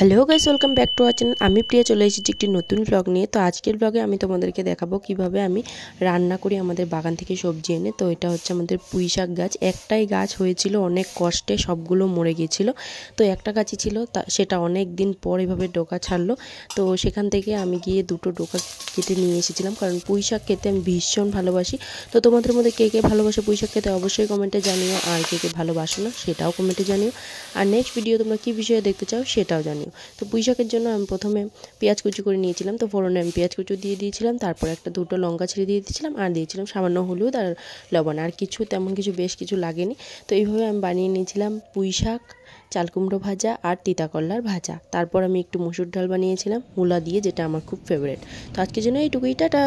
Hello guys welcome back to our channel আমি প্রিয়া চলে এসেছি একটি নতুন ব্লগ নিয়ে। তো আজকের ব্লগে আমি তোমাদেরকে দেখাবো কীভাবে আমি রান্না করি আমাদের বাগান থেকে সবজি এনে। তো এটা হচ্ছে আমাদের পুঁই শাক গাছ। একটাই গাছ হয়েছিল, অনেক কষ্টে সবগুলো মরে গিয়েছিল তো একটা গাছই ছিল, তা সেটা অনেক দিন পর এভাবে ডোকা ছাড়লো। তো সেখান থেকে আমি গিয়ে দুটো ডোকা কেটে নিয়ে এসেছিলাম, কারণ পুঁই শাক খেতে আমি ভীষণ ভালোবাসি। তো তোমাদের মধ্যে কে কে ভালোবাসে পুঁই শাক খেতে অবশ্যই কমেন্টে জানিও, আর কে কে ভালোবাসো না সেটাও কমেন্টে জানিও। আর নেক্সট ভিডিও তোমরা কী বিষয়ে দেখতে চাও সেটাও জানিও। তো পুঁই শাকের জন্য আমি প্রথমে পেঁয়াজ কুচি করে নিয়েছিলাম, তো ফোড়নে আমি পেঁয়াজ কুচি দিয়ে দিয়েছিলাম, তারপর একটা দুটো লঙ্কা ছিঁড়ে দিয়ে দিয়েছিলাম, আর দিয়েছিলাম সামান্য হলুদ আর লবণ। আর কিছু তেমন কিছু বেশ কিছু লাগেনি, তো এইভাবে আমি বানিয়ে নিয়েছিলাম পুঁই শাক চাল কুমড়ো ভাজা আর তিতাকল্লার ভাজা। তারপর আমি একটু মুসুর ডাল বানিয়েছিলাম, মূলা দিয়ে, যেটা আমার খুব ফেভারেট তো আজকের জন্য এইটুকুই, টাটা!